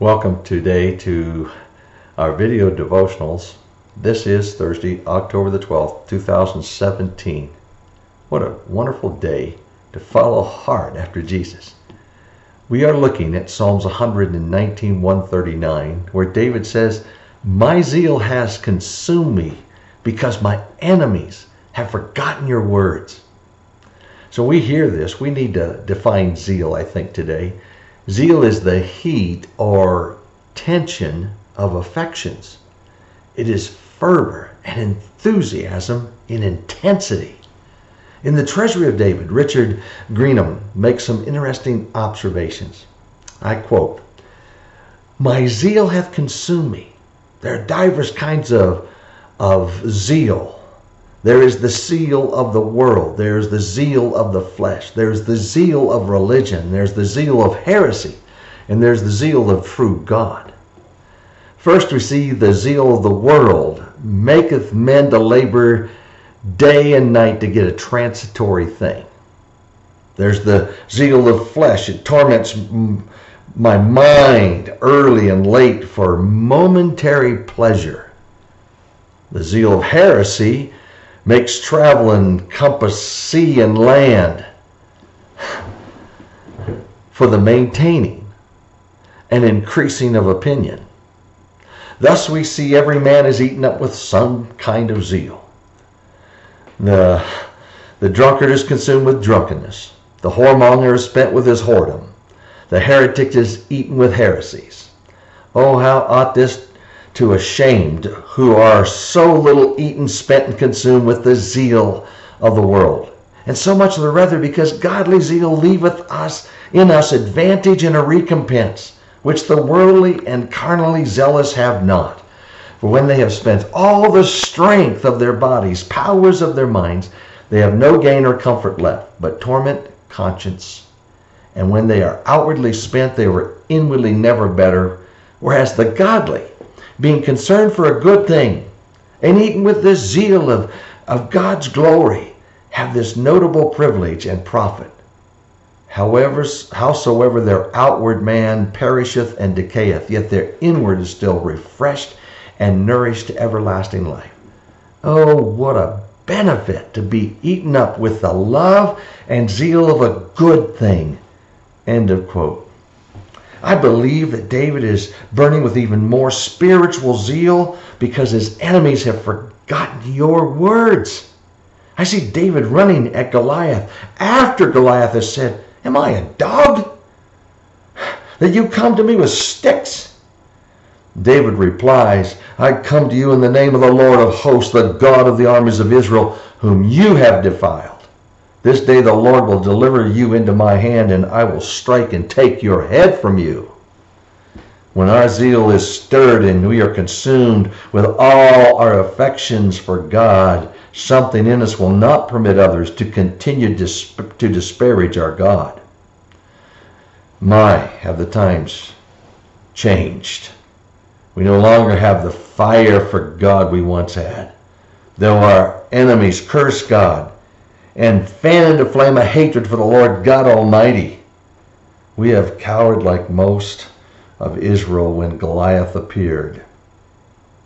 Welcome today to our video devotionals. This is Thursday, October the 12th, 2017. What a wonderful day to follow hard after Jesus. We are looking at Psalms 119, 139, where David says, My zeal has consumed me because my enemies have forgotten your words. So we hear this. We need to define zeal, I think, today. Zeal is the heat or tension of affections. It is fervor and enthusiasm in intensity. In the Treasury of David, Richard Greenham makes some interesting observations. I quote, My zeal hath consumed me. There are divers kinds of, of zeal there is the zeal of the world. There's the zeal of the flesh. There's the zeal of religion. There's the zeal of heresy. And there's the zeal of true God. First, we see the zeal of the world maketh men to labor day and night to get a transitory thing. There's the zeal of flesh. It torments my mind early and late for momentary pleasure. The zeal of heresy makes travel compass sea and land for the maintaining and increasing of opinion. Thus we see every man is eaten up with some kind of zeal. The, the drunkard is consumed with drunkenness. The whoremonger is spent with his whoredom. The heretic is eaten with heresies. Oh, how ought this to ashamed who are so little eaten, spent, and consumed with the zeal of the world. And so much the rather because godly zeal leaveth us in us advantage and a recompense, which the worldly and carnally zealous have not. For when they have spent all the strength of their bodies, powers of their minds, they have no gain or comfort left, but torment, conscience. And when they are outwardly spent, they were inwardly never better. Whereas the godly, being concerned for a good thing, and eaten with this zeal of, of God's glory, have this notable privilege and profit. However, howsoever their outward man perisheth and decayeth, yet their inward is still refreshed and nourished to everlasting life. Oh, what a benefit to be eaten up with the love and zeal of a good thing. End of quote. I believe that David is burning with even more spiritual zeal because his enemies have forgotten your words. I see David running at Goliath after Goliath has said, Am I a dog? That you come to me with sticks? David replies, I come to you in the name of the Lord of hosts, the God of the armies of Israel, whom you have defiled. This day the Lord will deliver you into my hand, and I will strike and take your head from you. When our zeal is stirred and we are consumed with all our affections for God, something in us will not permit others to continue to disparage our God. My, have the times changed. We no longer have the fire for God we once had. Though our enemies curse God, and fan into flame a hatred for the Lord God Almighty. We have cowered like most of Israel when Goliath appeared.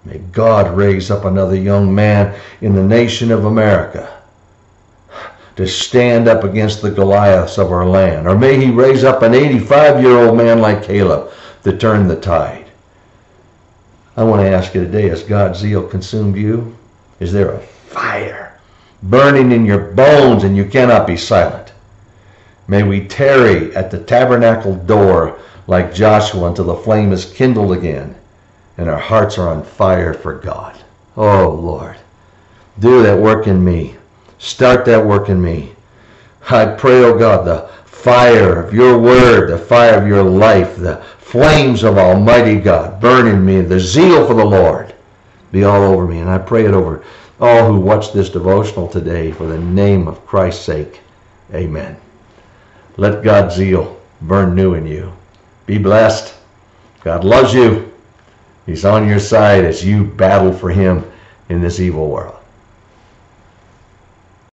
May God raise up another young man in the nation of America to stand up against the Goliaths of our land. Or may he raise up an 85 year old man like Caleb to turn the tide. I want to ask you today has God's zeal consumed you? Is there a fire burning in your bones, and you cannot be silent. May we tarry at the tabernacle door like Joshua until the flame is kindled again and our hearts are on fire for God. Oh, Lord, do that work in me. Start that work in me. I pray, oh God, the fire of your word, the fire of your life, the flames of Almighty God burn in me, the zeal for the Lord be all over me. And I pray it over all who watch this devotional today for the name of Christ's sake. Amen. Let God's zeal burn new in you. Be blessed. God loves you. He's on your side as you battle for him in this evil world.